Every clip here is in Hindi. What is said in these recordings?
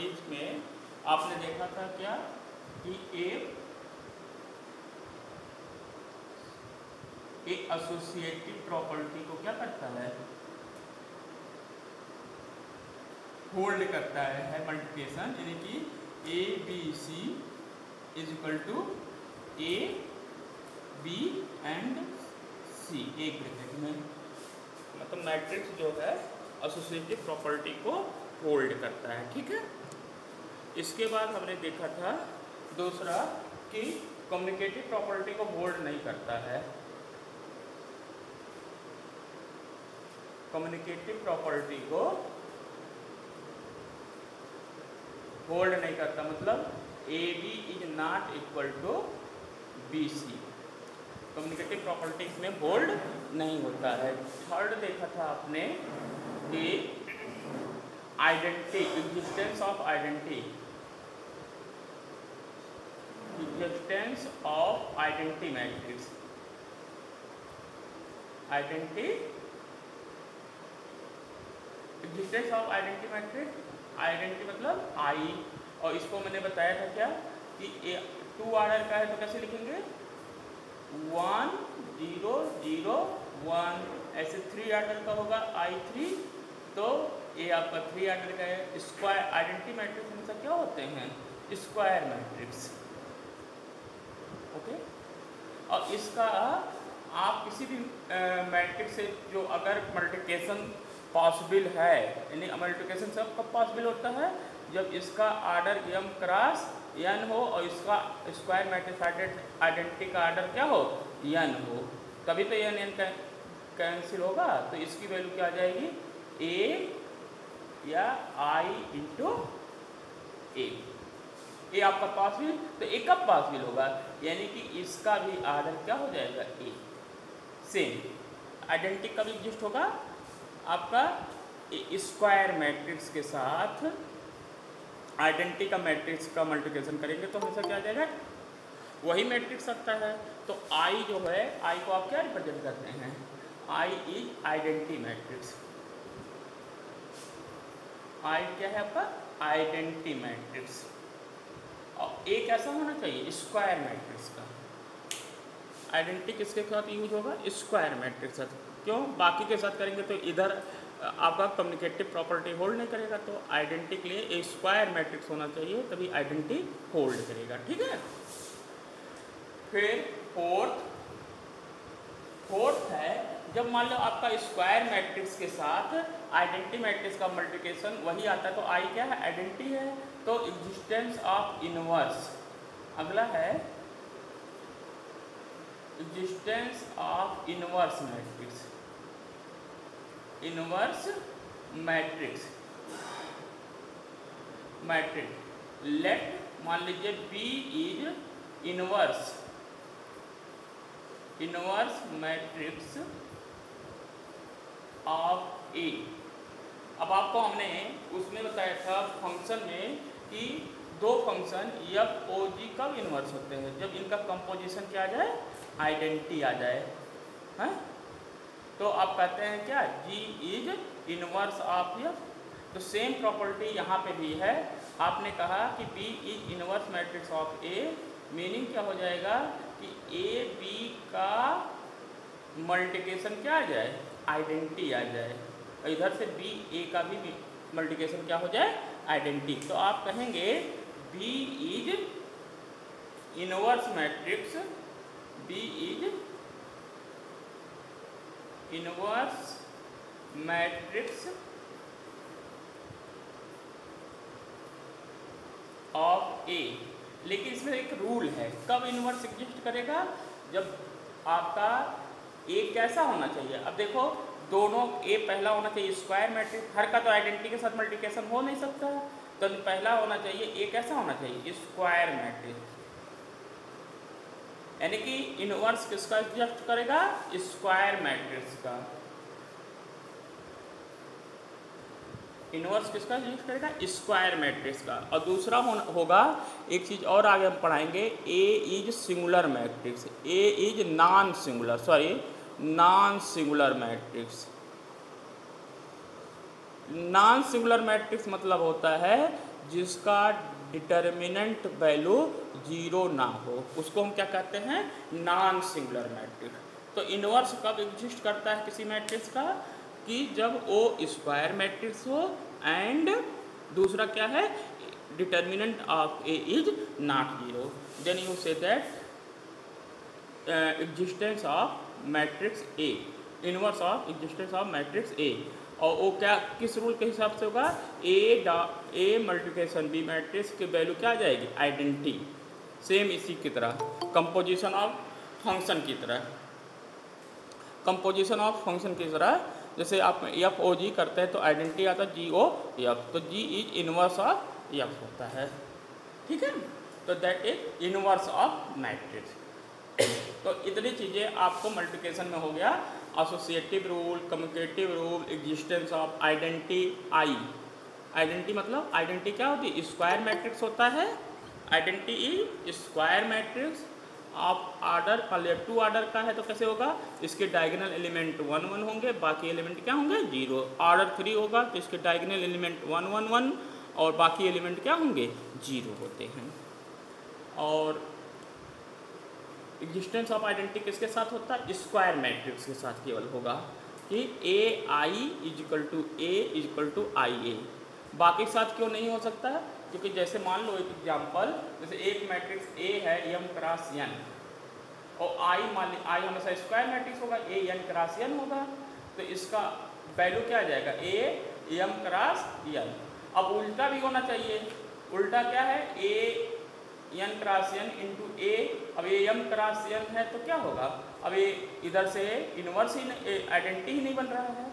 प्रॉपर्टीज़ में आपने देखा था क्या कि ए एसोसिएटिव प्रॉपर्टी को क्या करता है? होल्ड करता है, है मल्टीप्लिकेशन यानी कि A B C is equal to A B and C एक ब्रैकेट में मतलब मैट्रिक्स जो है एसोसिएटिव प्रॉपर्टी को होल्ड करता है ठीक है? इसके बाद हमने देखा था दूसरा कि कम्युनिकेटिव प्रॉपर्टी को होल्ड नहीं करता है। कम्युनिकेटिव प्रॉपर्टी को होल्ड नहीं करता मतलब A B is not equal to B C communicative properties में होल्ड नहीं होता है। थर्ड देखा था आपने कि identity existence of identity existence of identity matrix identity existence of matrix identity मतलब आई और इसको मैंने बताया था क्या? कि टू आर्डर का है तो कैसे लिखेंगे? वन ज़ीरो ज़ीरो वन ऐसे थ्री आर्डर का होगा आई थ्री तो ये आपका थ्री आर्डर का है. स्क्वायर आइडेंटिटी मैट्रिक्स हमेशा क्या होते हैं? Square matrix okay? और इसका आप किसी भी मैट्रिक से जो अगर मल्टीप्लिकेशन पॉसिबल है, यानी मल्टीप्लिकेशन सब कब पॉसिबल होता है? जब इसका आर्डर एम क्रॉस एन हो और इसका स्क्वायर मैट्रिक्स आइडेंटिटी का आर्डर क्या हो? एन हो। तभी तो एन एन कैंसिल होगा। तो इसकी वैल्यू क्या आ जाएगी? ए या आई इंटू ए ए आपका पास पॉसिबल तो ए कब पॉसिबल होगा। यानी कि इसका भी आर्डर क्या हो जाएगा? ए सेम आइडेंटिटी कब एग्जिस्ट होगा। आपका स्क्वायर मैट्रिक्स के साथ आइडेंटिटी का मैट्रिक्स का मल्टीप्लिकेशन करेंगे तो हमेशा क्या आ जाएगा? वही मैट्रिक्स सकता है। तो आई जो है आई को आप क्या रिप्रेजेंट करते हैं? I is identity matrix I क्या है आपका? आइडेंटिटी मैट्रिक्स और ए कैसा होना चाहिए स्क्वायर मैट्रिक्स का। आइडेंटिटी किसके साथ यूज़ होगा? स्क्वायर मैट्रिक्स साथ। क्यों? बाकी के साथ करेंगे तो इधर आपका कम्युनिकेटिव प्रॉपर्टी होल्ड नहीं करेगा तो आइडेंटिटी के लिए एक स्क्वायर मैट्रिक्स होना चाहिए, तभी आइडेंटिटी होल्ड करेगा, ठीक है? फिर फोर्थ फोर्थ है, जब मान लो आपका स्क्वायर मैट्रिक्स के साथ आइडेंटिटी मैट्रिक्स का मल्टीप्लिकेशन वही आता है तो आई क्या है? आइडेंटिटी है। तो एग्जिस्टेंस ऑफ़ इनवर्स, अगला है existence of inverse matrix inverse matrix matrix let मान लीजिए B is inverse inverse matrix of A अब आपको हमने उसमें बताया था फ़ंक्शन में कि दो फ़ंक्शन एफ़ ओ जी कब इन्वर्स होते हैं। जब इनका कंपोजिशन क्या आ जाए? आइडेंटिटी आ जाए। हैं? तो आप कहते हैं क्या? G is inverse of F तो सेम प्रॉपर्टी यहाँ पे भी है। आपने कहा कि B is inverse matrix of A meaning क्या हो जाएगा? कि ए बी का मल्टीप्लिकेशन क्या आ जाए? आइडेंटिटी आ जाए। इधर से बी ए का भी मल्टीप्लिकेशन क्या हो जाए? आइडेंटिटी तो आप कहेंगे B is inverse matrix B is inverse matrix of A लेकिन इसमें एक रूल है, कब इनवर्स एग्जिस्ट करेगा? जब आपका ए कैसा होना चाहिए? अब देखो दोनों ए पहला होना चाहिए स्क्वायर मैट्रिक्स हर का तो आइडेंटिटी के साथ मल्टीप्लिकेशन हो नहीं सकता। तो पहला होना चाहिए ए कैसा होना चाहिए? स्क्वायर मैट्रिक्स यानी कि इनवर्स किसका एग्जिस्ट करेगा? स्क्वायर मैट्रिक्स का। इनवर्स किसका यूज़ करेगा? स्क्वायर मैट्रिक्स का। और दूसरा होगा, एक चीज़ और आगे हम पढ़ाएँगे। A is singular matrix A is non singular sorry non singular matrix non singular matrix मतलब होता है जिसका डिटर्मिनेंट वैल्यू ज़ीरो ना हो। उसको हम क्या कहते हैं? नॉन सिंगुलर मैट्रिक्स तो इनवर्स कब एग्जिस्ट करता है किसी मैट्रिक्स का? कि जब ओ स्क्वायर मैट्रिक्स हो एंड दूसरा क्या है? Determinant of A is not zero then you say that existence of matrix A inverse of existence of matrix A और वो क्या, किस रूल के हिसाब से होगा? ए डा ए मल्टीप्लिकेशन बी मैट्रिक्स की वैल्यू क्या आ जाएगी? आइडेंटिटी सेम इसी की तरह. कंपोजिशन ऑफ़ फ़ंक्शन की तरह. कंपोजिशन ऑफ़ फ़ंक्शन की तरह. जैसे आप एफ़ ओ जी करते हैं तो आइडेंटिटी आता है जी ओ एफ़ तो G is inverse of F होता है. ठीक है? तो that is inverse of matrix तो इतनी चीज़ें आपको मल्टीप्लिकेशन में हो गया। Associative rule communicative rule existence of identity I identity मतलब आइडेंटिटी क्या होती है? स्क्वायर मैट्रिक्स होता है। आइडेंटिटी इज़ स्क्वायर मैट्रिक्स आप आर्डर पहले टू आर्डर का है तो कैसे होगा? इसके डायगोनल एलिमेंट वन वन होंगे, बाकी एलिमेंट क्या होंगे? ज़ीरो आर्डर थ्री होगा तो इसके diagonal element one one one और बाकी एलिमेंट क्या होंगे? ज़ीरो होते हैं। और एग्जिस्टेंस ऑफ़ आइडेंटिटी किसके साथ होता है? स्क्वायर मैट्रिक्स के साथ केवल होगा। कि A I is equal to A is equal to I A बाकी के साथ क्यों नहीं हो सकता? है क्योंकि जैसे मान लो एक एग्जांपल जैसे एक मैट्रिक्स ए है एम क्रॉस एन और आई मान ली आई हमेशा स्क्वायर मैट्रिक्स होगा ए एन क्रॉस एन होगा। तो इसका वैल्यू क्या आ जाएगा? ए एम क्रॉस एन अब उल्टा भी होना चाहिए। उल्टा क्या है? A n cross n into A अब ए एम क्रॉस एन है तो क्या होगा? अब ये इधर से इनवर्स ही आइडेंटिटी ही नहीं बन रहा है।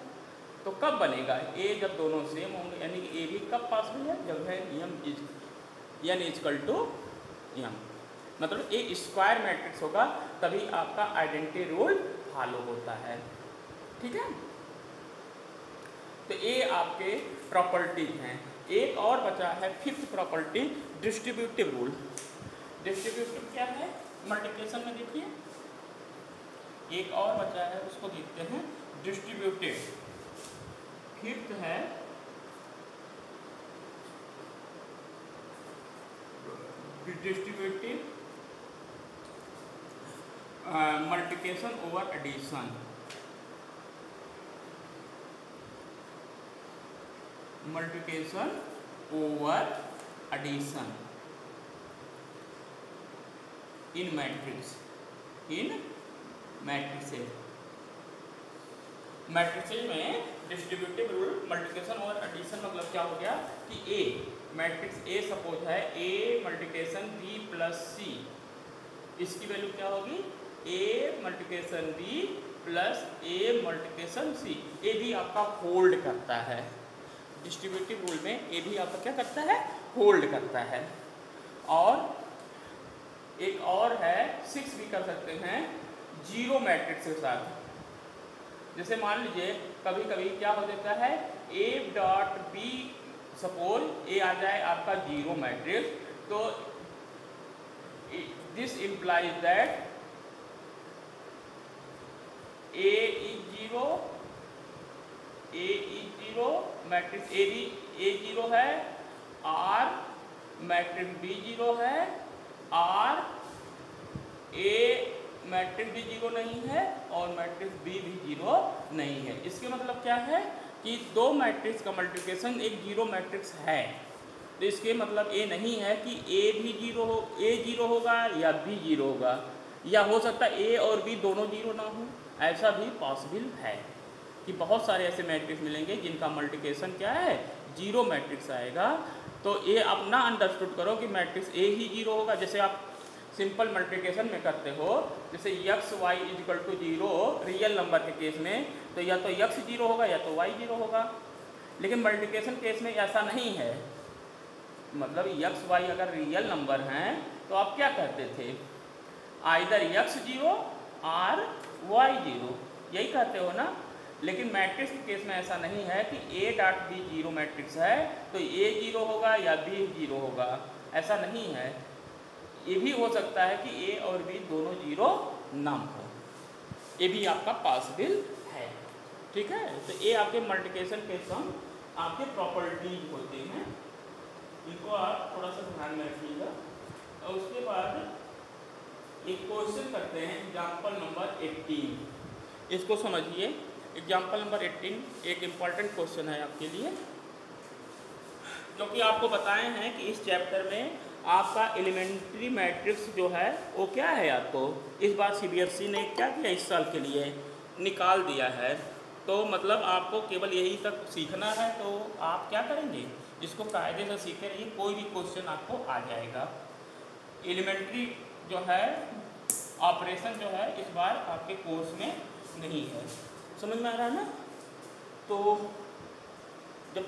तो कब बनेगा? ए जब दोनों सेम होंगे, यानी कि ए भी कब पॉसिबल है? जब है m is n is equal to m मतलब ए स्क्वायर मैट्रिक्स होगा, तभी आपका आइडेंटिटी रूल फॉलो होता है। ठीक है? तो ए आपके प्रॉपर्टी हैं। एक और बचा है fifth property distributive rule distributive क्या है? मल्टीप्लिकेशन में देखिए। एक और बचा है, उसको देखते हैं। डिस्ट्रीब्यूटिव फिफ्थ है। Distributive multiplication over addition multiplication over addition in matrix. In matrices मैट्रिक्सेज में डिस्ट्रीब्यूटिव रूल मल्टीप्लिकेशन और एडिशन मतलब क्या हो गया? कि ए मैट्रिक्स ए सपोज़ है A multiplication B plus C इसकी वैल्यू क्या होगी? A multiplication B plus A multiplication C A भी आपका होल्ड करता है. डिस्ट्रीब्यूटिव रूल में ए भी आपका क्या करता है? होल्ड करता है. और एक और है सिक्स भी कर सकते हैं ज़ीरो मैट्रिक्स के साथ। जैसे मान लीजिए कभी कभी क्या हो जाता है A dot B suppose A आ जाए, आपका ज़ीरो मैट्रिक्स तो this implies that A is zero A is zero matrix A B A zero है आर मैट्रिक्स बी ज़ीरो है आर ए मैट्रिक्स भी ज़ीरो नहीं है और मैट्रिक्स बी भी ज़ीरो नहीं है। इसके मतलब क्या है कि दो मैट्रिक्स का मल्टीप्लिकेशन एक ज़ीरो मैट्रिक्स है। तो इसके मतलब ये नहीं है कि ए भी ज़ीरो हो ए ज़ीरो होगा या बी ज़ीरो होगा। या हो सकता है ए और बी दोनों ज़ीरो ना हो। ऐसा भी पॉसिबल है कि बहुत सारे ऐसे मैट्रिक्स मिलेंगे जिनका मल्टीप्लिकेशन क्या है? ज़ीरो मैट्रिक्स आएगा तो ये आप ना अंडरस्टूड करो कि मैट्रिक्स ए ही ज़ीरो होगा, जैसे आप सिंपल मल्टीप्लिकेशन में करते हो, जैसे x y is equal to zero real number के केस में तो या तो यक्स ज़ीरो होगा, या तो वाई ज़ीरो होगा। लेकिन मल्टीप्लिकेशन केस में ऐसा नहीं है। मतलब यक्स वाई अगर रियल नंबर हैं तो आप क्या कहते थे? Either x zero or y zero, यही कहते हो ना? लेकिन मैट्रिक्स केस में ऐसा नहीं है कि A dot B zero matrix है तो ए ज़ीरो होगा या बी ज़ीरो होगा। ऐसा नहीं है। ये भी हो सकता है कि ए और बी दोनों ज़ीरो नाम हो। ये भी आपका पॉसिबल है। ठीक है? तो ए आपके मल्टीप्लिकेशन के सम आपके प्रॉपर्टीज़ होते हैं। इनको आप थोड़ा सा ध्यान में रखिएगा। और उसके बाद एक क्वेश्चन करते हैं। एग्ज़ाम्पल नंबर 18 इसको समझिए। एग्ज़ाम्पल नंबर 18 एक इंपॉर्टेंट क्वेश्चन है आपके लिए। क्योंकि आपको बताए हैं कि इस चैप्टर में आपका एलिमेंट्री मैट्रिक्स जो है, वो क्या है आपको? इस बार सीबीएसई ने क्या किया इस साल के लिए? निकाल दिया है। तो मतलब आपको केवल यही तक सीखना है तो आप क्या करेंगे? इसको कायदे से सीखे रहिए कोई भी क्वेश्चन आपको आ जाएगा। एलिमेंट्री जो है ऑपरेशन जो है, इस बार आपके कोर्स में नहीं है। समझ में आ रहा है ना? तो जब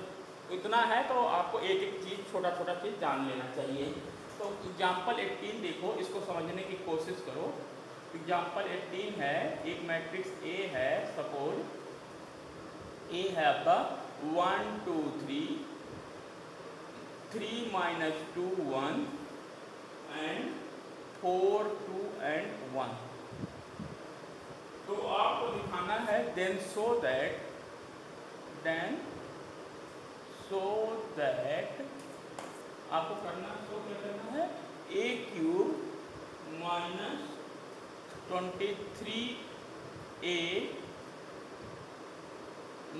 इतना है तो आपको एक एक चीज़ छोटा छोटा चीज़ जान लेना चाहिए। तो एग्ज़ाम्पल 18 देखो, इसको समझने की कोशिश करो। एग्ज़ाम्पल 18 है, एक मैट्रिक्स ए है सपोज़ ए है आपका one two three three minus two one and four two and one तो आपको दिखाना है then so that then so that आपको करना सो क्या करना है? A cube minus twenty three A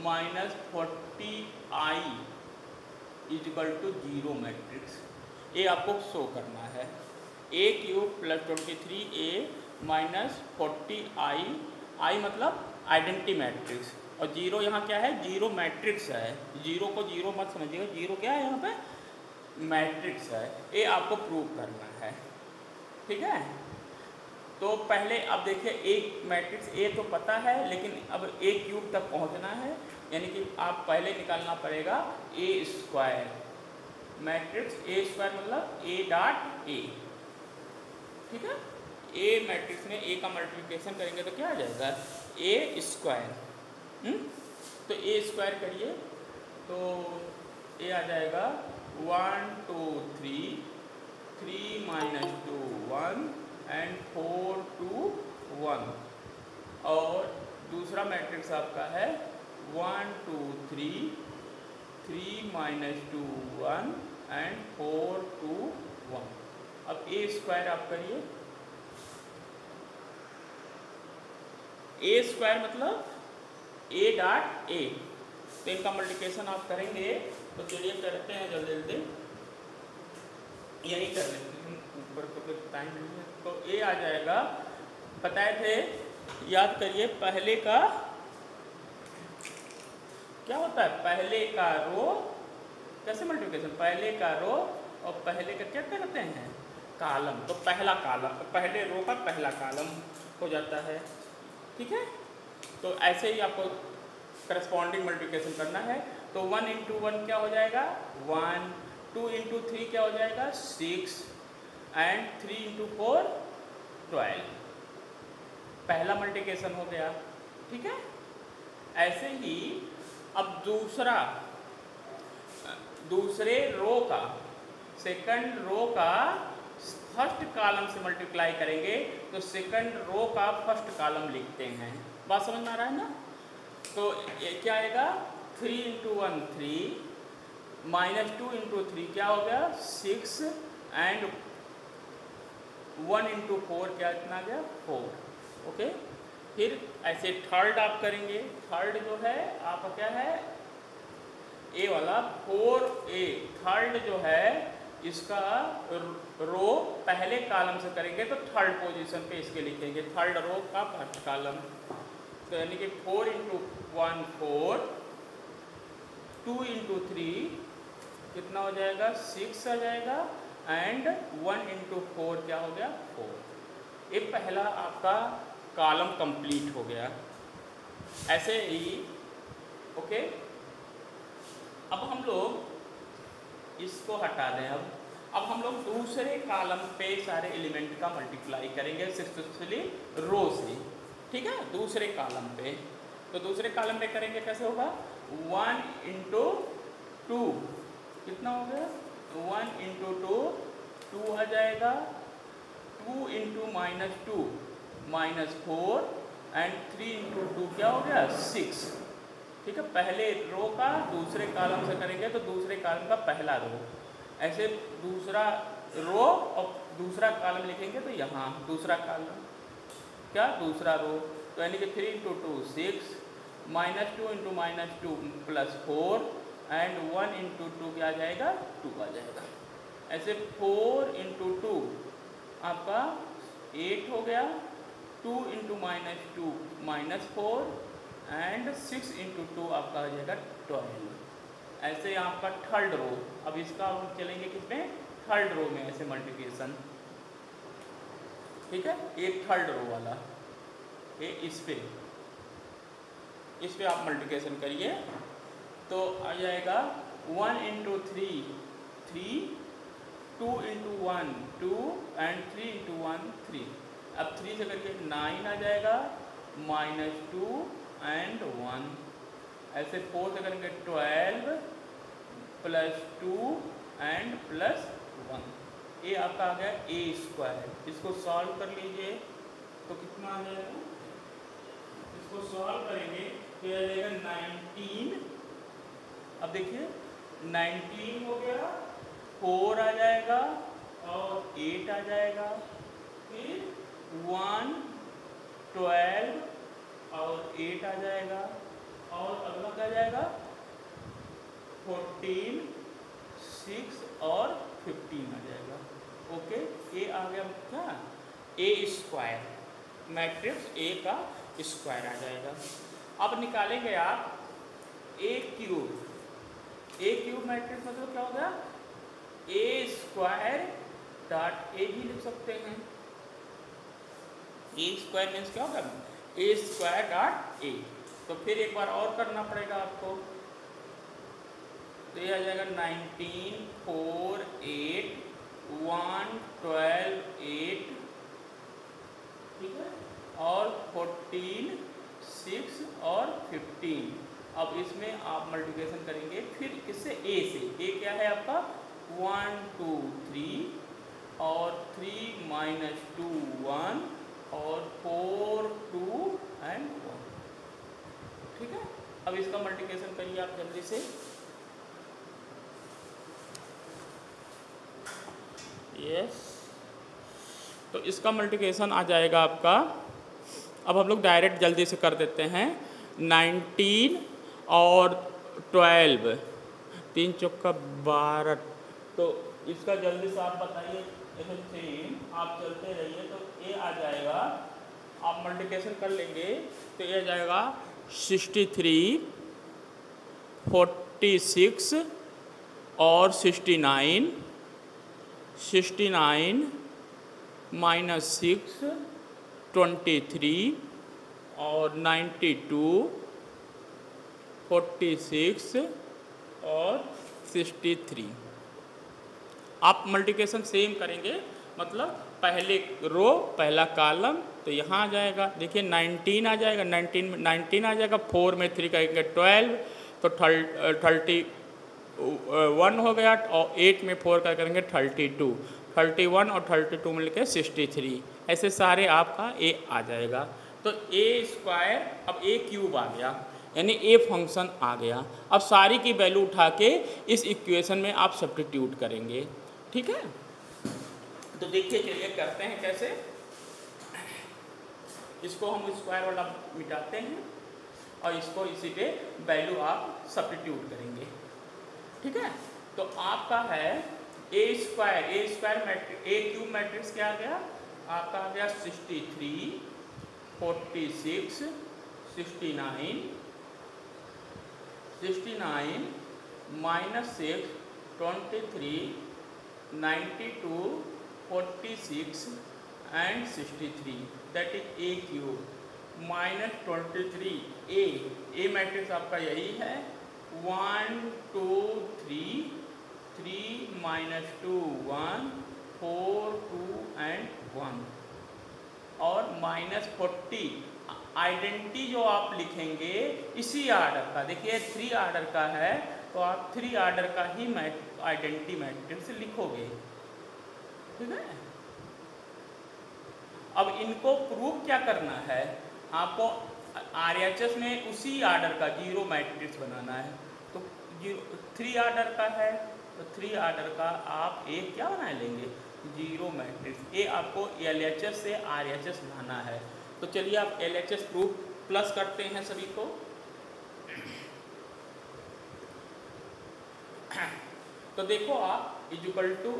minus forty I is equal to zero matrix ये आपको शो करना है। A cube plus twenty three A minus forty I I मतलब आइडेंटी मैट्रिक्स और ज़ीरो यहाँ क्या है? ज़ीरो मैट्रिक्स है. ज़ीरो को ज़ीरो मत समझिएगा. ज़ीरो क्या है यहाँ पे? मैट्रिक्स है. ये आपको प्रूव करना है. ठीक है? तो पहले अब देखिए, एक मैट्रिक्स ए तो पता है, लेकिन अब ए क्यूब तक पहुँचना है. यानी कि आप पहले निकालना पड़ेगा A square matrix A square मतलब ए डॉट ए ठीक है? ए मैट्रिक्स में ए का मल्टीप्लिकेशन करेंगे तो क्या आ जाएगा? ए स्क्वायर हम्म? तो ए स्क्वायर करिए तो ए आ जाएगा one two three three minus two one and four two one और दूसरा मैट्रिक्स आपका है one two three three minus two one and four two one अब ए स्क्वायर आप करिए। ए स्क्वायर मतलब ए डॉट ए तो इनका मल्टीप्लिकेशन आप करेंगे तो चलिए करते हैं जल्दी जल्दी। यही कर तो टाइम नहीं है। तो ए आ जाएगा। बताए थे, याद करिए, पहले का क्या होता है? पहले का रो कैसे मल्टीप्लिकेशन पहले का रो और पहले का क्या करते हैं? कालम तो पहला कालम पहले रो का पहला कालम हो जाता है। ठीक है? तो ऐसे ही आपको करस्पॉन्डिंग मल्टीप्लिकेशन करना है। तो वन इंटू वन क्या हो जाएगा? वन टू इंटू थ्री क्या हो जाएगा? Six and three into four twelve पहला मल्टीप्लिकेशन हो गया, ठीक है? ऐसे ही अब दूसरा, दूसरे रो का सेकंड रो का फ़र्स्ट कॉलम से मल्टीप्लाई करेंगे तो सेकंड रो का फ़र्स्ट कॉलम लिखते हैं। बात समझ में आ रहा है ना? तो ये क्या आएगा? Three into one three, minus two into three क्या हो गया? Six, and one into four क्या इतना आ गया? फोर। ओके? फिर ऐसे थर्ड आप करेंगे। थर्ड जो है, आपका क्या है? ए वाला, फोर ए। थर्ड जो है इसका रो पहले कॉलम से करेंगे तो थर्ड पोजीशन पे इसके लिखेंगे। थर्ड रो का फ़र्स्ट कॉलम तो यानी कि four into one four two into three कितना हो जाएगा? सिक्स आ जाएगा। एंड वन इंटू फोर क्या हो गया? फोर ये पहला आपका कॉलम कंप्लीट हो गया। ऐसे ही ओके अब हम लोग इसको हटा दें अब। अब हम लोग दूसरे कालम पे सारे एलिमेंट का मल्टीप्लाई करेंगे सक्सेसफुली रो से। ठीक है? दूसरे कालम पे। तो दूसरे कालम पे करेंगे कैसे होगा? वन इंटू टू कितना हो गया? वन इंटू टू टू आ जाएगा। Two into minus two minus four and three into two क्या हो गया? सिक्स ठीक है, पहले रो का, दूसरे कॉलम से करेंगे तो दूसरे कॉलम का पहला रो। ऐसे दूसरा रो और दूसरा कॉलम लिखेंगे तो यहाँ, दूसरा कॉलम क्या? दूसरा रो। तो यानी कि three into two six minus two into minus two plus four and one into two क्या आ जाएगा? टू आ जाएगा। ऐसे फोर इंटू टू आपका एट हो गया। Two into minus two minus four and six into two आपका आ जाएगा ट्वेल्व ऐसे आपका थर्ड रो अब इसका हम चलेंगे किसमें? थर्ड रो में ऐसे मल्टीप्लिकेशन ठीक है? एक थर्ड रो वाला. ये इस पे. इस पे आप मल्टीप्लिकेशन करिए. तो आ जाएगा one into three three two into one two and three into one three अब थ्री से करके नाइन आ जाएगा. माइनस टू एंड वन ऐसे फोर से करेंगे twelve plus two and plus one ये आपका आ गया ए स्क्वायर इसको सॉल्व कर लीजिए। तो कितना आ जाएगा? इसको सॉल्व करेंगे तो आ जाएगा नाइनटीन अब देखिए नाइनटीन हो गया फोर आ जाएगा और एट आ जाएगा। फिर वन ट्वेल्व और एट आ जाएगा, और अगला क्या जाएगा? फोर्टीन सिक्स और फिफ्टीन आ जाएगा। ओके ए आ गया क्या? ए स्क्वायर मैट्रिक्स ए का स्क्वायर आ जाएगा। अब निकालेंगे आप A cube A cube matrix मतलब क्या होगा ए स्क्वायर डॉट ए भी लिख सकते हैं। ए स्क्वायर मीन्स क्या होगा? ए स्क्वायर डॉट ए तो फिर एक बार और करना पड़ेगा आपको। तो ये आ जाएगा nineteen four eight one twelve eight ठीक है? और फोर्टीन सिक्स और फिफ्टीन अब इसमें आप मल्टीप्लिकेशन करेंगे, फिर किससे ए से। ए क्या है आपका? वन टू थ्री और थ्री माइनस टू वन और फोर टू एंड वन ठीक है? अब इसका मल्टीप्लिकेशन करिए आप जल्दी से। यस तो इसका मल्टीप्लिकेशन आ जाएगा आपका। अब हम लोग डायरेक्ट जल्दी से कर देते हैं। नाइनटीन और ट्वेल्व तीन चौका बारह. तो इसका जल्दी से आप बताइए। सेम आप चलते रहिए तो ये आ जाएगा। आप मल्टीप्लिकेशन कर लेंगे तो ये आ जाएगा सिक्सटी थ्री फोर्टी सिक्स और sixty nine sixty nine minus six twenty three और नाइन्टी टू फोर्टी सिक्स और सिक्सटी थ्री आप मल्टीप्लिकेशन सेम करेंगे मतलब पहले रो पहला कॉलम तो यहाँ आ जाएगा। देखिए 19 आ जाएगा 19 में 19 आ जाएगा फोर में थ्री करेंगे 12 तो थर्टी वन हो गया, और एट में फोर का करेंगे थर्टी टू थर्टी वन और थर्टी टू मिल के सिक्सटी थ्री ऐसे सारे आपका ए आ जाएगा। तो ए स्क्वायर अब ए क्यूब आ गया, यानी ए फ़ंक्शन आ गया। अब सारी की वैल्यू उठा के इस इक्वेशन में आप सब्सटीट्यूट करेंगे। ठीक है? तो देखिए चलिए करते हैं कैसे। इसको हम स्क्वायर वाला मिटाते हैं और इसको इसी पे वैल्यू आप सब्सटीट्यूट करेंगे। ठीक है? तो आपका है A square A square matrix A cube matrix क्या आ गया? आपका आ गया sixty three forty six sixty nine sixty nine minus six twenty three two, forty six and sixty three that is A cube minus twenty three A A matrix आपका यही है। One two three three minus two one four two and one और माइनस फोर्टी आइडेंटिटी जो आप लिखेंगे, इसी आर्डर का। देखिए थ्री आर्डर का है। तो आप थ्री आर्डर का ही आइडेंटिटी मैट्रिक्स लिखोगे। ठीक है? अब इनको प्रूव क्या करना है? आपको आर एच एस में उसी आर्डर का ज़ीरो मैट्रिक्स बनाना है। तो थ्री आर्डर का है तो थ्री आर्डर का आप एक क्या बना लेंगे? ज़ीरो मैट्रिक्स ये आपको एल एच एस से आर एच एस लाना है। तो चलिए आप L H S proof plus करते हैं सभी को। तो देखो आप इजुकल टू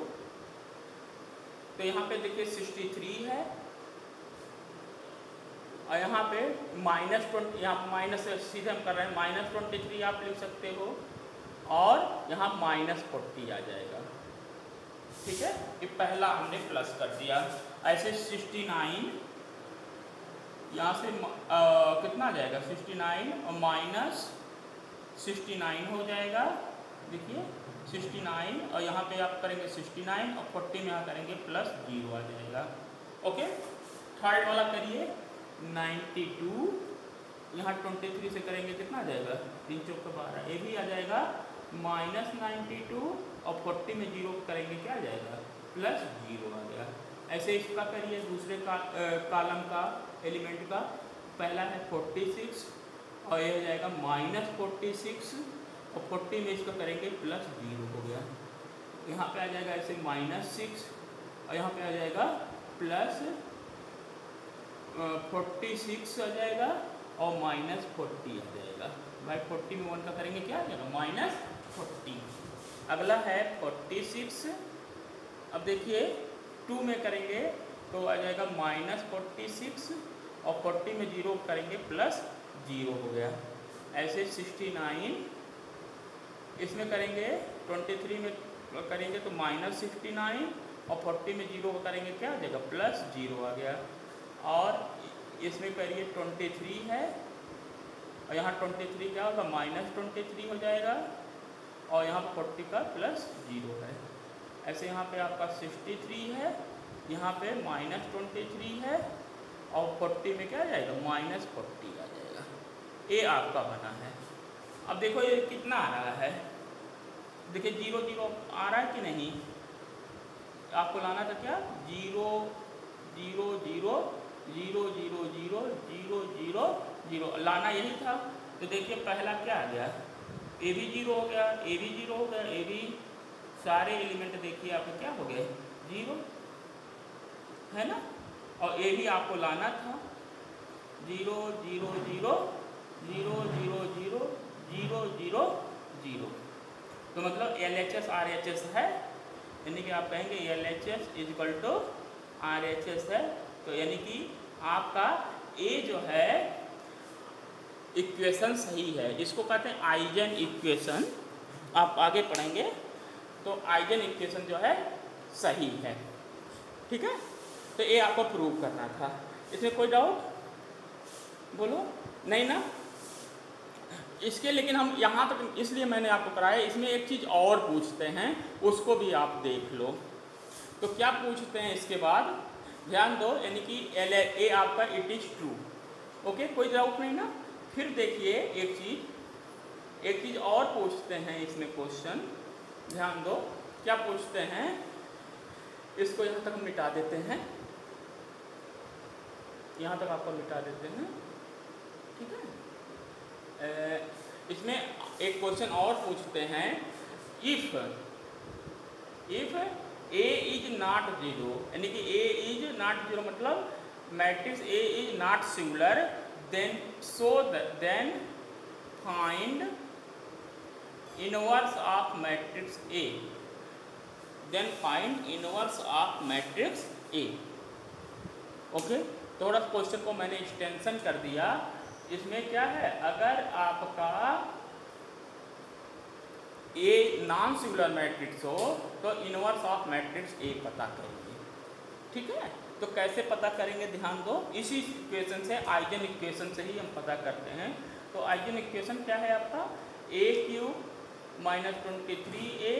तो यहाँ पे देखिए सिक्सटी थ्री है और यहाँ पे माइनस ट्वेंटी यहाँ माइनस सीधे हम कर रहे हैं माइनस ट्वेंटी थ्री आप लिख सकते हो और यहाँ माइनस फोर्टी आ जाएगा। ठीक है? ये पहला हमने प्लस कर दिया। ऐसे सिक्सटी नाइन यहाँ से आ, कितना आ जाएगा? सिक्सटी नाइन और माइनस सिक्सटी नाइन हो जाएगा। देखिए सिक्सटी नाइन और यहाँ पे आप करेंगे सिक्सटी नाइन और फोर्टी में यहाँ करेंगे प्लस ज़ीरो आ जाएगा। ओके थर्ड वाला करिए नाइन्टी टू यहाँ ट्वेंटी थ्री से करेंगे कितना आ जाएगा? तीन चौक का बारह, ये भी आ जाएगा माइनस नाइन्टी और फोर्टी में ज़ीरो करेंगे क्या आ जाएगा? प्लस ज़ीरो आ गया। ऐसे इसका करिए दूसरे का कालम का एलिमेंट का। पहला है फोर्टी सिक्स और ये हो जाएगा माइनस फोर्टी सिक्स और फोर्टी में इसका करेंगे प्लस ज़ीरो हो गया। यहाँ पे आ जाएगा ऐसे माइनस सिक्स और यहाँ पे आ जाएगा प्लस फोर्टी सिक्स आ जाएगा और माइनस फोर्टी आ जाएगा। भाई फोर्टी में वन का करेंगे क्या? आ जाएगा माइनस फोर्टी अगला है फोर्टी सिक्स अब देखिए टू में करेंगे तो आ जाएगा माइनस फोर्टी सिक्स और फोर्टी में ज़ीरो करेंगे प्लस ज़ीरो हो गया। ऐसे सिक्सटी नाइन इसमें करेंगे ट्वेंटी थ्री में करेंगे तो माइनस सिक्सटी नाइन और फोर्टी में ज़ीरो करेंगे क्या? आ जाएगा प्लस ज़ीरो आ गया। और इसमें करिए ट्वेंटी थ्री है। और यहाँ ट्वेंटी थ्री क्या होगा? माइनस ट्वेंटी थ्री हो जाएगा। और यहाँ फोर्टी का प्लस ज़ीरो है। ऐसे यहाँ पे आपका सिक्सटी थ्री है। यहाँ पे माइनस ट्वेंटी थ्री है। और फोर्टी में क्या आ जाएगा? माइनस फोर्टी आ जाएगा। ये आपका बना है। अब देखो ये कितना आ रहा है। देखिए ज़ीरो ज़ीरो आ रहा है कि नहीं आपको लाना था क्या zero zero zero zero zero zero zero zero zero लाना यही था तो देखिए पहला क्या आ गया ए भी ज़ीरो हो गया ए भी ज़ीरो हो गया ए भी सारे एलिमेंट देखिए आपको क्या हो गए ज़ीरो है ना और ए भी आपको लाना था zero zero zero zero zero zero zero zero zero तो मतलब L H S R H S है, यानी कि आप कहेंगे L H S is equal to R H S है तो यानी कि आपका ए जो है इक्वेशन सही है। इसको कहते हैं आइजन इक्वेशन आप आगे पढ़ेंगे तो आइजन इक्वेशन जो है, सही है। ठीक है? तो ये आपको प्रूव करना था। इसमें कोई डाउट बोलो? नहीं ना? इसके लेकिन हम यहाँ तक, इसलिए मैंने आपको कराया इसमें एक चीज़ और पूछते हैं, उसको भी आप देख लो। तो क्या पूछते हैं इसके बाद? ध्यान दो, यानी कि एल ए आपका इट इज़ ट्रू ओके कोई डाउट नहीं ना? फिर देखिए एक चीज़ एक चीज़ और पूछते हैं इसमें क्वेश्चन ध्यान दो, क्या पूछते हैं? इसको यहाँ तक मिटा देते हैं। यहाँ तक आपको मिटा देते हैं। ठीक है? इसमें एक क्वेश्चन और पूछते हैं। If if A is not zero यानी कि ए इज़ नॉट ज़ीरो मतलब matrix A is not singular then so then find inverse of matrix A then find inverse of matrix A okay थोड़ा क्वेश्चन को मैंने एक्सटेंशन कर दिया। इसमें क्या है? अगर आपका ए नॉन सिंगुलर मैट्रिक्स हो तो इनवर्स ऑफ़ मैट्रिक्स ए पता करेंगे। ठीक है? तो कैसे पता करेंगे? ध्यान दो। इसी इक्वेशन से आइजन इक्वेशन से ही हम पता करते हैं। तो आइजन इक्वेशन क्या है आपका? A cube minus twenty three A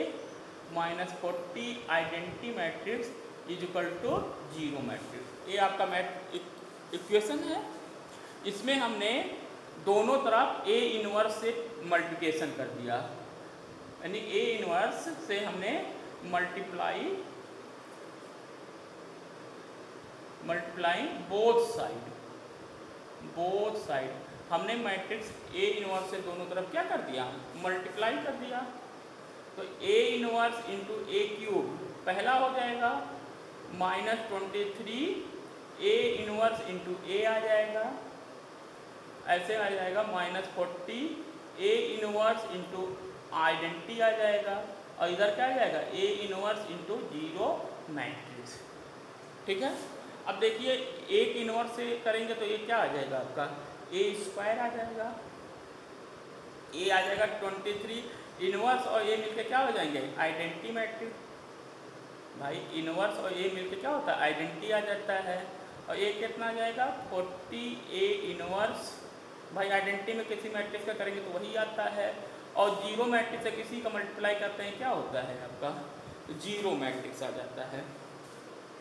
minus forty identity matrix is equal to zero matrix ये आपका मैट इक्वेशन है। इसमें हमने दोनों तरफ़ ए इनवर्स से मल्टीप्लिकेशन कर दिया। यानी ए इनवर्स से हमने multiply multiplying both side both side हमने मैट्रिक्स ए इनवर्स से दोनों तरफ़ क्या कर दिया? मल्टीप्लाई कर दिया। तो A inverse into A cube पहला हो जाएगा minus twenty three A inverse into A आ जाएगा। ऐसे आ जाएगा minus forty A inverse into identity आ जाएगा। और इधर क्या आ जाएगा? A inverse into zero matrix ठीक है? अब देखिए, एक इनवर्स से करेंगे तो ये क्या आ जाएगा आपका? ए स्क्वायर आ जाएगा। ए आ जाएगा ट्वेंटी थ्री इनवर्स और ए मिलके क्या हो जाएँगे? आइडेंटिटी मैट्रिक्स भाई इनवर्स और ए मिलके क्या होता है? आइडेंटिटी आ जाता है। और ए कितना आ जाएगा? फोर्टी ए इनवर्स भाई आइडेंटिटी में किसी मैट्रिक्स का करेंगे तो वही आता है। और ज़ीरो मैट्रिक्स से किसी का मल्टीप्लाई करते हैं, क्या होता है आपका? ज़ीरो मैट्रिक्स आ जाता है।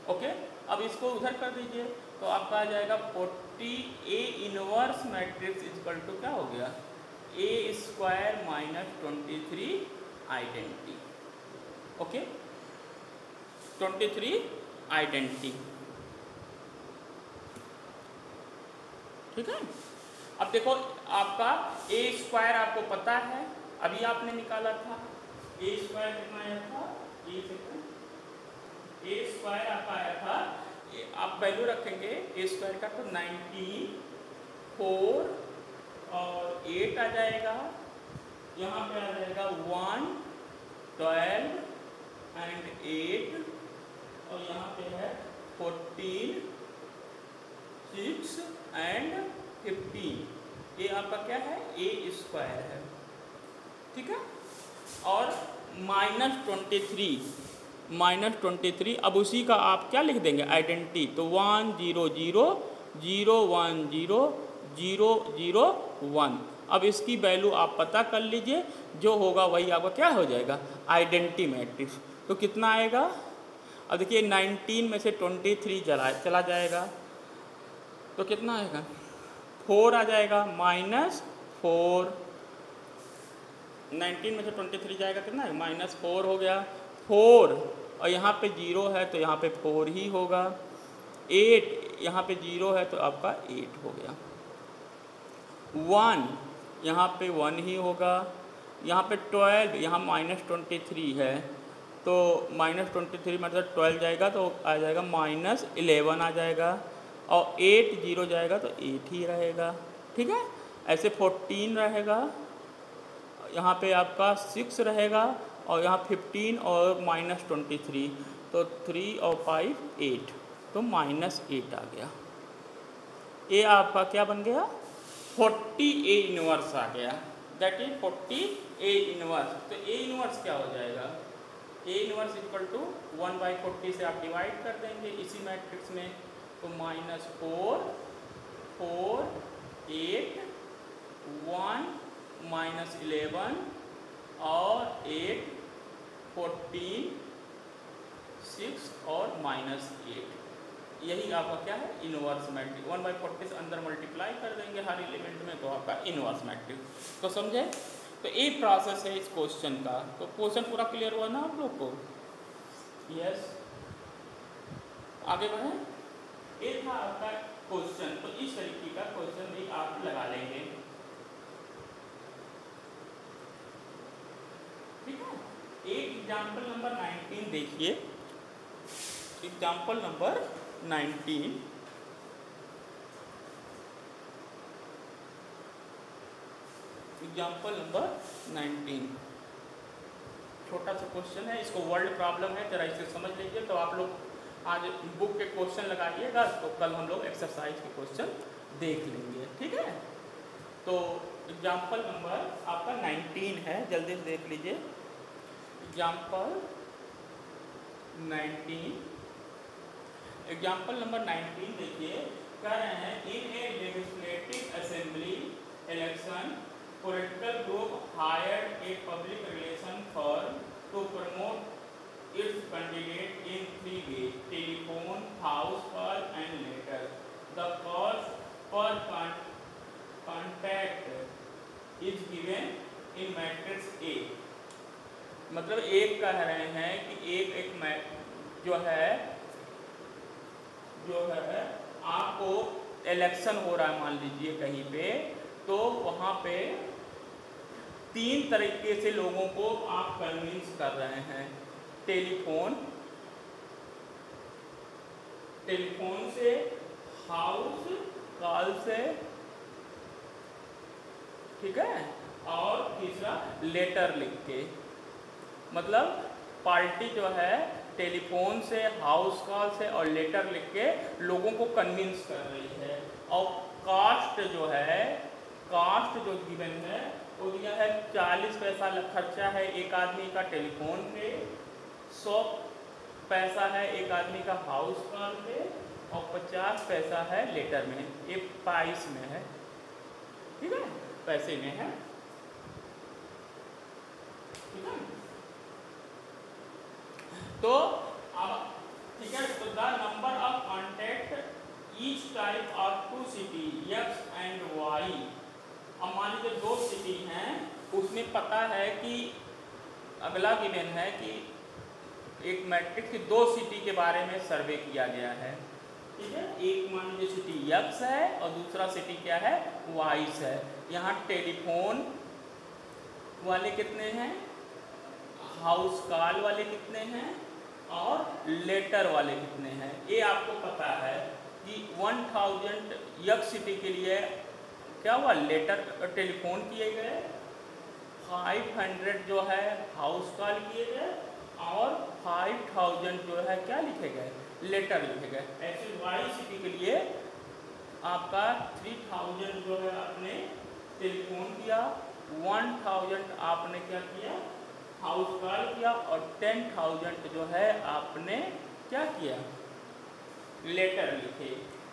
ओके अब इसको उधर कर दीजिए तो आपका आ जाएगा forty A inverse matrix is equal to क्या हो गया? A square minus twenty three identity okay twenty three identity ठीक है? अब देखो, आपका ए स्क्वायर आपको पता है, अभी आपने निकाला था। ए स्क्वायर कितना आया था? ए ए स्क्वायर आपका आया था आप वैल्यू रखेंगे ए स्क्वायर का तो नाइनटीन फोर और एट आ जाएगा। यहाँ पे आ जाएगा वन ट्वेल्व एंड एट और यहाँ पे है फोर्टीन सिक्स एंड फिफ्टीन ये आपका क्या है? ए स्क्वायर है। ठीक है? और minus twenty three minus twenty three अब उसी का आप क्या लिख देंगे? आइडेंटिटी तो one zero zero zero one zero zero zero one अब इसकी वैल्यू आप पता कर लीजिए। जो होगा वही आपका क्या हो जाएगा? आइडेंटिटी मैट्रिक्स तो कितना आएगा? अब देखिए 19 में से 23 चला चला जाएगा। तो कितना आएगा? फोर आ जाएगा माइनस फोर। नाइनटीन में से ट्वेंटी थ्री जाएगा कितना? है माइनस फोर हो गया। फोर, और यहाँ पे ज़ीरो है तो यहाँ पे फोर ही होगा। एट, यहाँ पे ज़ीरो है तो आपका एट हो गया। वन, यहाँ पे वन ही होगा। यहाँ पे ट्वेल्व, यहाँ माइनस ट्वेंटी थ्री है। तो माइनस ट्वेंटी थ्री मतलब ट्वेल्व जाएगा तो आ जाएगा माइनस इलेवन आ जाएगा। और एट ज़ीरो जाएगा तो एट ही रहेगा। ठीक है? ऐसे फोर्टीन रहेगा। यहाँ पे आपका सिक्स रहेगा और यहाँ फिफ्टीन और माइनस ट्वेंटी थ्री तो थ्री और फाइव एट तो माइनस एट आ गया। ए आपका क्या बन गया? फोर्टी ए इनवर्स आ गया। That is forty A inverse तो ए इनवर्स क्या हो जाएगा? A inverse equal to one by forty से आप डिवाइड कर देंगे इसी मैट्रिक्स में। तो minus four four eight one, minus eleven, और एट फोर्टीन, सिक्स, और माइनस एट। यही आपका क्या है? Inverse matrix one by forty से अंदर मल्टीप्लाई कर देंगे हर एलिमेंट में तो आपका इनवर्स मैट्रिक तो समझे? तो ये प्रोसेस है इस क्वेश्चन का। तो क्वेश्चन पूरा क्लियर हुआ ना आप लोग को? Yes yes. आगे बढ़ें। ये था आपका क्वेश्चन तो इस तरीके का क्वेश्चन भी आप लगा लेंगे। ठीक है? एक एग्ज़ाम्पल नंबर 19 देखिए। एग्ज़ाम्पल नंबर 19 एग्ज़ाम्पल नंबर 19 छोटा सा क्वेश्चन है, इसको वर्ल्ड प्रॉब्लम है, जरा इसे समझ लीजिए तो आप लोग आज बुक के क्वेश्चन लगाइएगा तो कल हम लोग एक्सरसाइज के क्वेश्चन देख लेंगे, ठीक है? तो एग्ज़ाम्पल नंबर आपका 19 है, जल्दी से देख लीजिए। एग्ज़ाम्पल 19 एग्ज़ाम्पल नंबर 19 देखिए, कह रहे हैं in a legislative assembly election political group hired a public relation firm to promote इस candidate in three way telephone house call and letter the call per contact is given in matrix A मतलब एक कह रहे हैं कि एक एक जो है जो है, आपको इलेक्शन हो रहा है, मान लीजिए कहीं पे तो वहाँ पे तीन तरीके से लोगों को आप कन्विंस कर रहे हैं। टेलीफोन टेलीफोन से हाउस, कॉल से, ठीक है? और तीसरा लेटर लिख के। मतलब पार्टी जो है, टेलीफोन से, हाउस कॉल से और लेटर लिख के लोगों को कन्विंस कर रही है। और कास्ट जो है कास्ट जो गिवन है, वो दिया है चालीस पैसा खर्चा है एक आदमी का टेलीफोन पे। सौ पैसा है एक आदमी का हाउस कॉल पे और पचास पैसा है लेटर में। ये प्राइस में है। ठीक है? पैसे में है। ठीक है? तो अब, ठीक है? तो the number of contact each type of two city X and Y अब मान लीजिए दो सिटी हैं, उसमें पता है कि अगला गिवन है कि एक मैट्रिक की दो सिटी के बारे में सर्वे किया गया है। ठीक है? एक मान लीजिए सिटी यक्स है और दूसरा सिटी क्या है? वाइस है। यहाँ टेलीफोन वाले कितने हैं? हाउस कॉल वाले कितने हैं? और लेटर वाले कितने हैं? ये आपको पता है कि 1000 यक सिटी के लिए क्या हुआ? लेटर, टेलीफोन किए गए। 500 जो है हाउस कॉल किए गए। और 5000 जो है, क्या लिखे गए? लेटर लिखे गए। ऐसे वाई सिटी के लिए आपका 3000 जो है आपने टेलीफोन किया 1000 आपने क्या किया? हाउस कॉल किया और 10000 जो है आपने क्या किया? लेटर लिखे।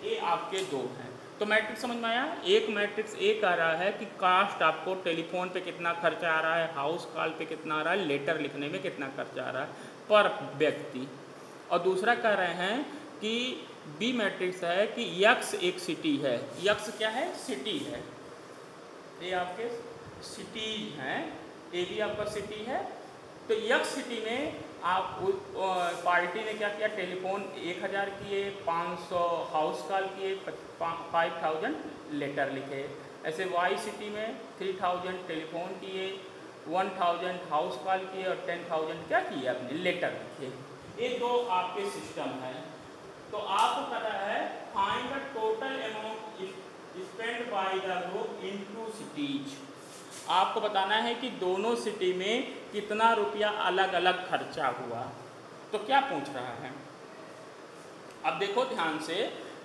ये आपके दो हैं। तो मैट्रिक्स समझ में आया? एक मैट्रिक्स एक आ रहा है कि कास्ट आपको टेलीफोन पे कितना खर्चा आ रहा है हाउस कॉल पे कितना आ रहा है लेटर लिखने में कितना खर्चा आ रहा है। पर व्यक्ति। और दूसरा कह रहे हैं कि बी मैट्रिक्स है कि यक्स एक सिटी है। यक्स क्या है? सिटी है। ये आपके सिटीज़ हैं। ये भी आपका सिटी है। तो यक्स सिटी में आप पार्टी ने क्या किया? टेलीफोन एक हज़ार किए, पाँच सौ हाउस कॉल किए फाइव थाउज़ेंड लेटर लिखे। ऐसे वाई सिटी में थ्री थाउज़ेंड टेलीफोन किए वन थाउज़ेंड हाउस कॉल किए और टेन थाउज़ेंड क्या किए अपने लेटर लिखे ये दो आपके सिस्टम हैं। तो आपको पता है find the total amount spend by the group in two cities आपको बताना है कि दोनों सिटी में कितना रुपया अलग अलग खर्चा हुआ। तो क्या पूछ रहा है? अब देखो ध्यान से,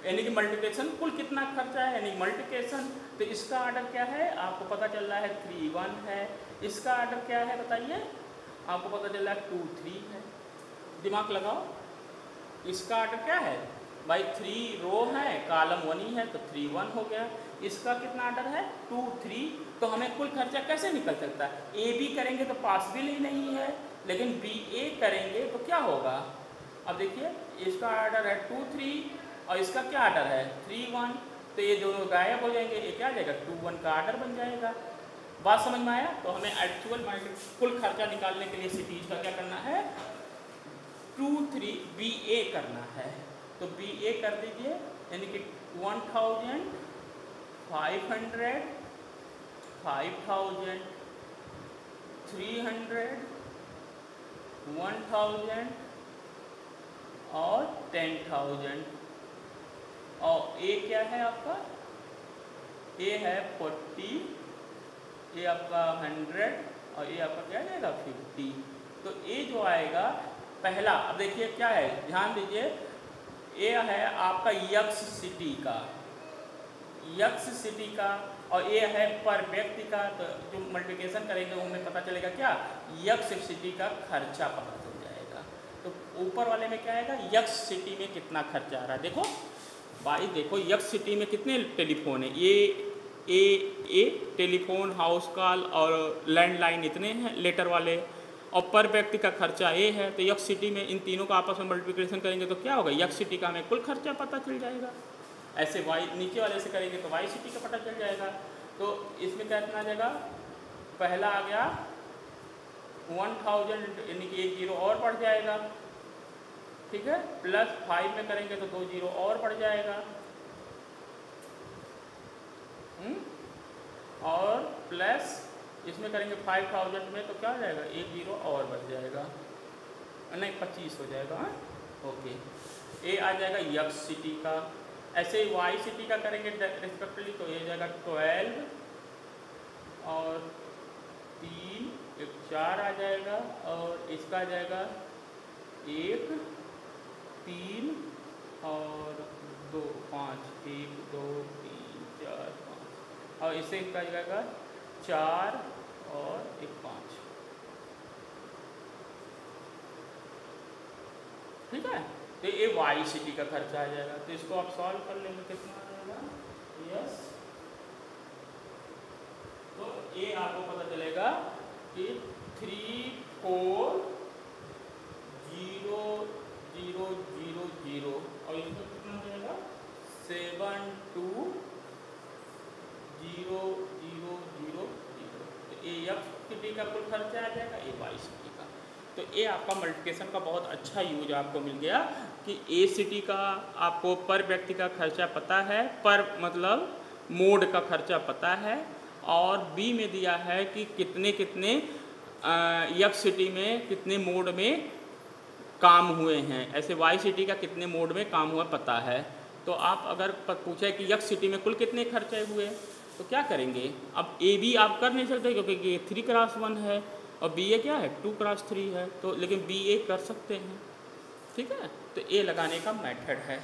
यानी कि मल्टीप्लिकेशन कुल कितना खर्चा है? यानी मल्टीप्लिकेशन तो इसका आर्डर क्या है? आपको पता चल रहा है थ्री वन है। इसका आर्डर क्या है बताइए? आपको पता चल रहा है टू थ्री है। दिमाग लगाओ। इसका आर्डर क्या है? भाई थ्री रो है कालम वन ही है तो थ्री वन हो गया। इसका कितना आर्डर है? टू थ्री तो हमें कुल खर्चा कैसे निकल सकता है? ए बी करेंगे तो पॉसिबल ही नहीं है, लेकिन बी ए करेंगे तो क्या होगा? अब देखिए, इसका आर्डर है टू थ्री और इसका क्या आर्डर है? थ्री वन तो ये दोनों गायब हो जाएँगे, ये क्या जाएगा? टू वन का आर्डर बन जाएगा। बात समझ में आया? तो हमें एक्चुअल मार्केट कुल खर्चा निकालने के लिए सिटीज़ का क्या करना है? टू थ्री बी ए करना है। तो बी ए कर दीजिए, यानी कि one thousand five hundred five thousand three hundred one thousand और टेन थाउज़ेंड और ए क्या है आपका? ए है फोर्टी ए आपका हंड्रेड और ये आपका क्या जाएगा फिफ्टी तो ए जो आएगा, पहला, अब देखिए क्या है, ध्यान दीजिए ए है आपका यक्स सिटी का. यक्स सिटी का और ए है पर व्यक्ति का तो जो मल्टीप्लिकेशन करेंगे उनमें पता चलेगा क्या? यक्स सिटी का खर्चा पता चल जाएगा. तो ऊपर वाले में क्या आएगा? यक्स सिटी में कितना खर्चा आ रहा है? देखो भाई देखो यक सिटी में कितने टेलीफोन है? ये ए ए टेलीफोन, हाउस कॉल और लैंडलाइन इतने हैं लेटर वाले। और पर व्यक्ति का खर्चा ए है तो यक सिटी में इन तीनों का आपस में मल्टीप्लिकेशन करेंगे तो क्या होगा? यक सिटी का हमें कुल खर्चा पता चल जाएगा। ऐसे वाई, नीचे वाले से करेंगे तो वाई सिटी का पता चल जाएगा। तो इसमें क्या इतना जाएगा? पहला आ गया वन थाउज़ेंड यानी कि एक ज़ीरो और बढ़ जाएगा। ठीक है? प्लस फाइव में करेंगे तो दो ज़ीरो और बढ़ जाएगा। हुँ? हम्म? और प्लस इसमें करेंगे फाइव थाउज़ेंड में तो क्या हो जाएगा? एक ज़ीरो और बच जाएगा। नहीं, पच्चीस हो जाएगा हाँ? ओके ए आ जाएगा यक्स सिटी का। ऐसे ही वाई सिटी का करेंगे रिस्पेक्टिवली तो ये हो जाएगा ट्वेल्व और तीन, एक चार आ जाएगा और इसका आ जाएगा एक तीन और दो, पाँच। एक, दो, तीन, चार, पाँच। और इसे इनका आ जाएगा। चार और एक पाँच। ठीक है? तो ये वाई सिटी का खर्चा आ जाएगा। तो इसको आप सॉल्व कर लेंगे, कितना आ जाएगा? यस तो ये आपको पता चलेगा कि three four zero zero zero. और इसमें कितना जाएगा seven two zero zero zero zero. तो ए एफ़ सिटी का कुल खर्चा आ जाएगा? ए वाई सिटी का। तो ये आपका मल्टीप्लिकेशन का बहुत अच्छा यूज़ आपको मिल गया कि ए सिटी का आपको पर व्यक्ति का खर्चा पता है, पर मतलब मोड का खर्चा पता है, और बी में दिया है कि कितने कितने यफ सिटी में, कितने मोड में काम हुए हैं। ऐसे वाई सिटी का कितने मोड में काम हुआ पता है। तो आप अगर पूछे कि यक्स सिटी में कुल कितने खर्चे हुए तो क्या करेंगे? अब ए बी आप कर नहीं सकते क्योंकि ये थ्री क्रास वन है और बी ए क्या है? टू क्रास थ्री है। तो लेकिन बी ए कर सकते हैं। ठीक है? तो ए लगाने का मेथड है।